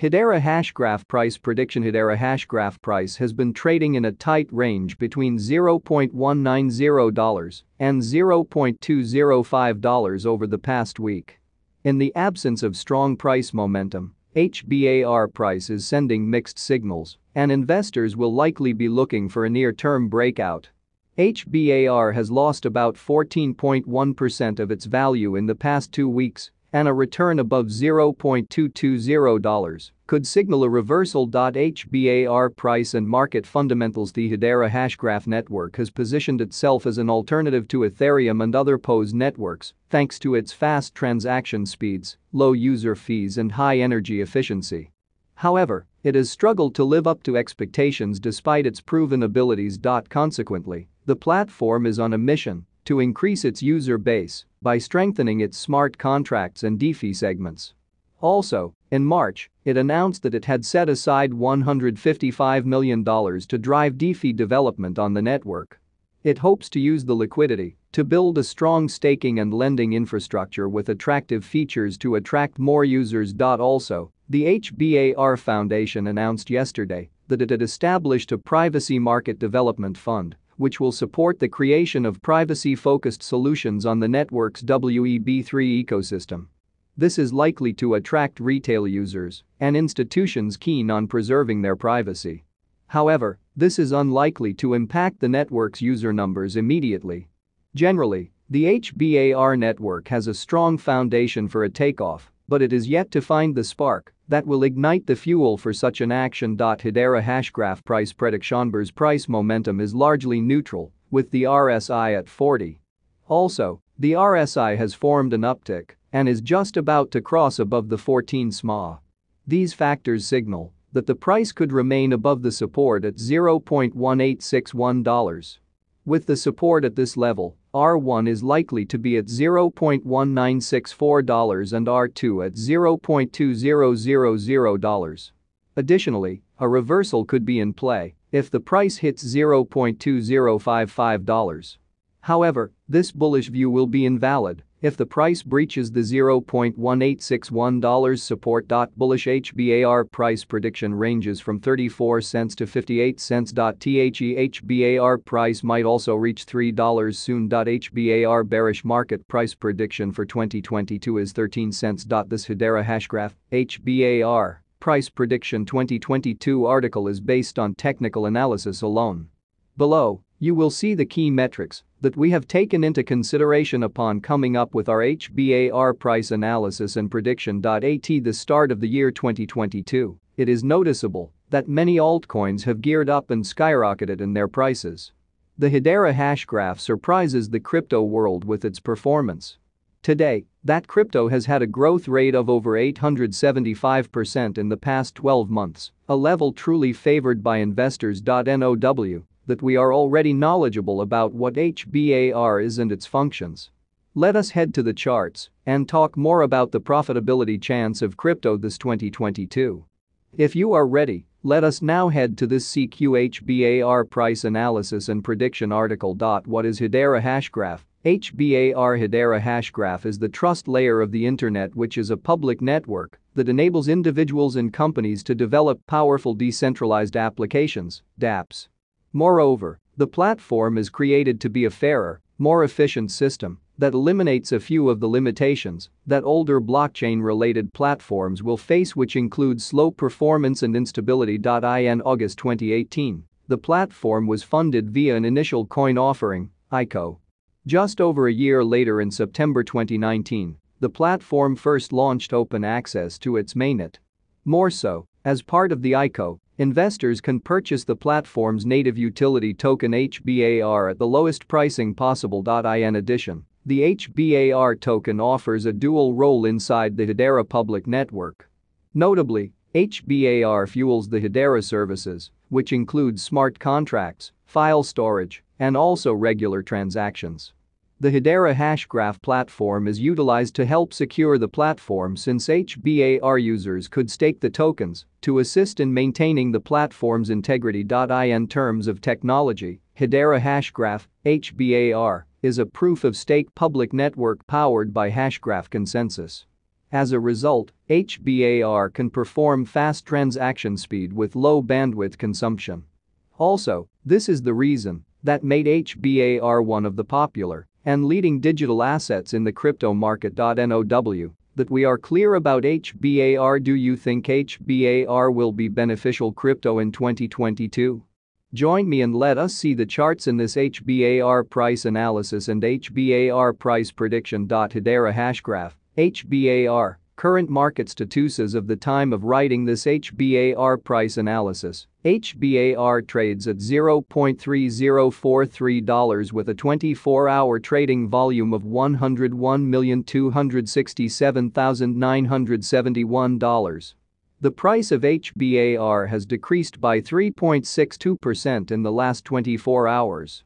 Hedera Hashgraph price prediction Hedera Hashgraph price has been trading in a tight range between $0.190 and $0.205 over the past week. In the absence of strong price momentum, HBAR price is sending mixed signals, and investors will likely be looking for a near-term breakout. HBAR has lost about 14.1% of its value in the past two weeks and a return above $0.220 could signal a reversal. HBAR price and market fundamentals The Hedera Hashgraph network has positioned itself as an alternative to Ethereum and other POS networks thanks to its fast transaction speeds, low user fees and high energy efficiency. However, it has struggled to live up to expectations despite its proven abilities. Consequently, the platform is on a mission to increase its user base by strengthening its smart contracts and DeFi segments. Also, in March, it announced that it had set aside $155 million to drive DeFi development on the network. It hopes to use the liquidity to build a strong staking and lending infrastructure with attractive features to attract more users. Also, the HBAR Foundation announced yesterday that it had established a privacy market development fund which will support the creation of privacy-focused solutions on the network's WEB3 ecosystem. This is likely to attract retail users and institutions keen on preserving their privacy. However, this is unlikely to impact the network's user numbers immediately. Generally, the HBAR network has a strong foundation for a takeoff, but it is yet to find the spark that will ignite the fuel for such an action. Hedera Hashgraph price prediction: prediction's price momentum is largely neutral, with the RSI at 40. Also, the RSI has formed an uptick and is just about to cross above the 14 SMA. These factors signal that the price could remain above the support at $0.1861. With the support at this level, R1 is likely to be at $0.1964 and R2 at $0.2000. Additionally, a reversal could be in play if the price hits $0.2055. However, this bullish view will be invalid if the price breaches the $0.1861 support. Bullish HBAR price prediction ranges from 34 cents to 58 cents. The HBAR price might also reach $3 soon. HBAR bearish market price prediction for 2022 is 13 cents. This Hedera Hashgraph HBAR price prediction 2022 article is based on technical analysis alone. Below, you will see the key metrics that we have taken into consideration upon coming up with our HBAR price analysis and prediction. At the start of the year 2022, it is noticeable that many altcoins have geared up and skyrocketed in their prices. The Hedera Hashgraph surprises the crypto world with its performance. Today, that crypto has had a growth rate of over 875% in the past 12 months, a level truly favored by investors. NOW that we are already knowledgeable about what HBAR is and its functions. Let us head to the charts and talk more about the profitability chance of crypto this 2022. If you are ready, let us now head to this CQHBAR price analysis and prediction article. What is Hedera Hashgraph? HBAR Hedera Hashgraph is the trust layer of the internet which is a public network that enables individuals and companies to develop powerful decentralized applications, dApps. Moreover, the platform is created to be a fairer, more efficient system that eliminates a few of the limitations that older blockchain-related platforms will face which include slow performance and instability. In August 2018, the platform was funded via an initial coin offering, ICO. Just over a year later in September 2019, the platform first launched open access to its mainnet. More so, as part of the ICO, Investors can purchase the platform's native utility token HBAR at the lowest pricing possible. In addition, the HBAR token offers a dual role inside the Hedera public network. Notably, HBAR fuels the Hedera services, which include smart contracts, file storage, and also regular transactions. The Hedera Hashgraph platform is utilized to help secure the platform since HBAR users could stake the tokens to assist in maintaining the platform's integrity. In terms of technology, Hedera Hashgraph, HBAR, is a proof-of-stake public network powered by Hashgraph consensus. As a result, HBAR can perform fast transaction speed with low bandwidth consumption. Also, this is the reason that made HBAR one of the popular and leading digital assets in the crypto market. NOW that we are clear about HBAR. Do you think HBAR will be beneficial crypto in 2022? Join me and let us see the charts in this HBAR price analysis and HBAR price prediction. Hedera Hashgraph, HBAR Current market statuses of the time of writing this HBAR price analysis. HBAR trades at $0.3043 with a 24-hour trading volume of $101,267,971. The price of HBAR has decreased by 3.62% in the last 24 hours.